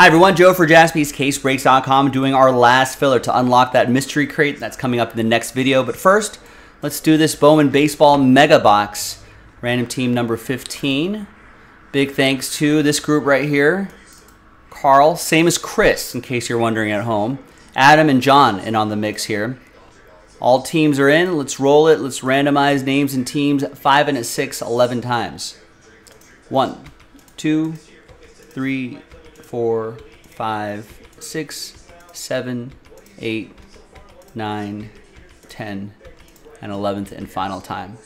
Hi everyone, Joe for jaspyscasebreaks.com doing our last filler to unlock that mystery crate that's coming up in the next video. But first, let's do this Bowman Baseball Mega Box. Random team number 15. Big thanks to this group right here. Carl, same as Chris, in case you're wondering at home. Adam and John in on the mix here. All teams are in. Let's roll it. Let's randomize names and teams 5 and a 6 11 times. One, two, three, four, five, six, seven, eight, nine, ten, and 11th and final time.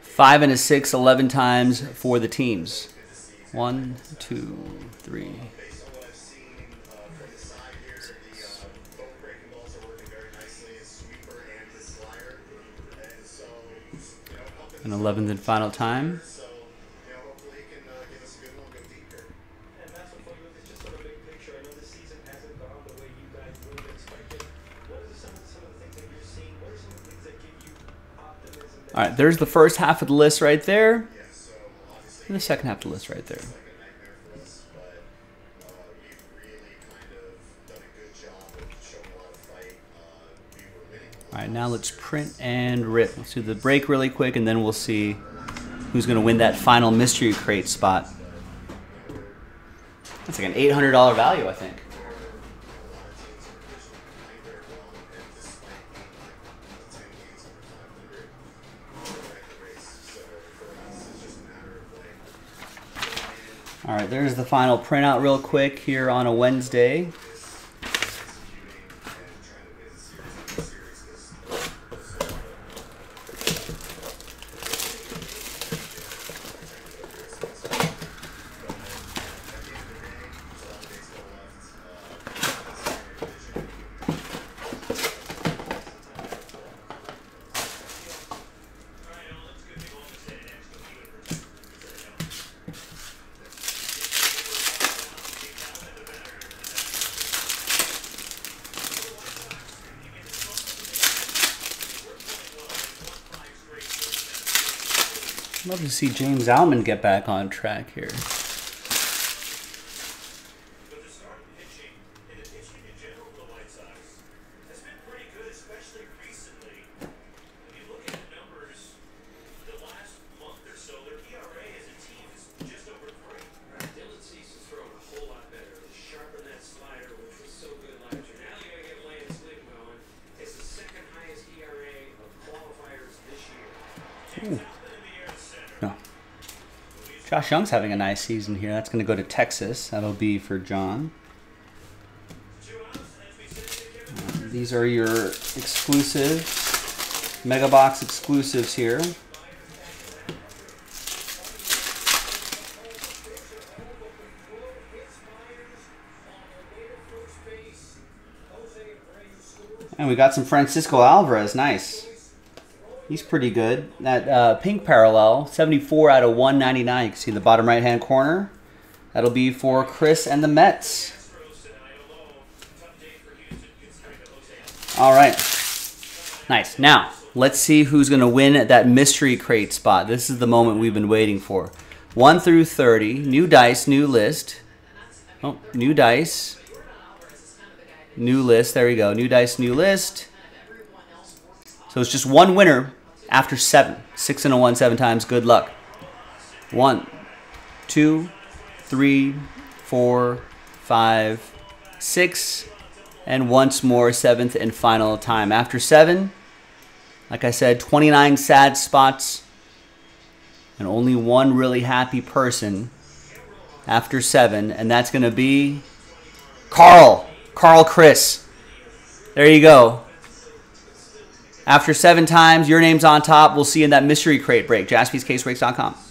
Five and a six, 11 times for the teams. One, two, three. An 11th and final time. All right, there's the first half of the list right there. And the second half of the list right there. All right, now let's print and rip. Let's do the break really quick, and then we'll see who's going to win that final mystery crate spot. That's like an $800 value, I think. All right, there's the final printout real quick here on a Wednesday. Love to see James Outman get back on track here. Ooh. No. Josh Jung's having a nice season here. That's going to go to Texas. That'll be for John. Uh, these are your exclusive, Mega Box exclusives here. And we got some Francisco Alvarez. Nice. He's pretty good. That uh, pink parallel, 74 out of 199. You can see the bottom right-hand corner. That'll be for Chris and the Mets. All right. Nice. Now, let's see who's going to win that mystery crate spot. This is the moment we've been waiting for. 1 through 30. New dice, new list. Oh, new dice. New list. There we go. New dice, new list. So it's just one winner after seven. Six and a one, seven times. Good luck. One, two, three, four, five, six, and once more, seventh and final time. After seven, like I said, 29 sad spots and only one really happy person after seven, and that's going to be Carl. Carl Chris. There you go. After seven times, your name's on top. We'll see you in that mystery crate break. JaspysCaseBreaks.com.